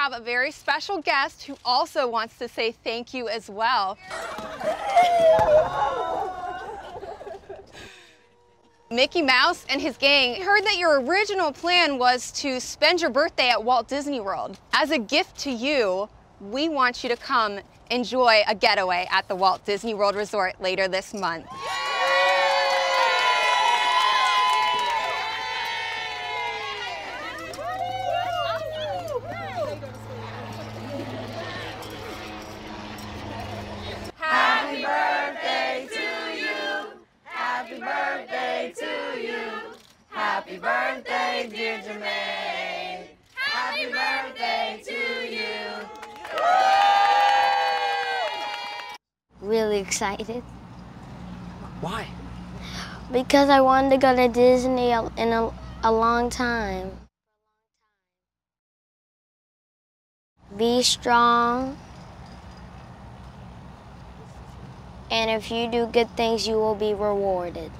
have a very special guest who also wants to say thank you as well. Mickey Mouse and his gang heard that your original plan was to spend your birthday at Walt Disney World. As a gift to you, we want you to come enjoy a getaway at the Walt Disney World Resort later this month. Happy birthday to you. Happy birthday to you. Happy birthday, dear Jermaine. Happy birthday to you. Really excited Why? because I wanted to go to Disney in a, a long time. Be strong. And if you do good things, you will be rewarded.